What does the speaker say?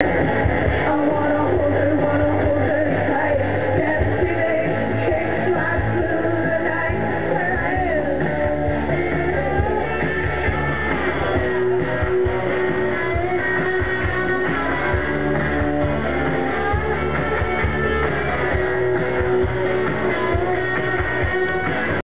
you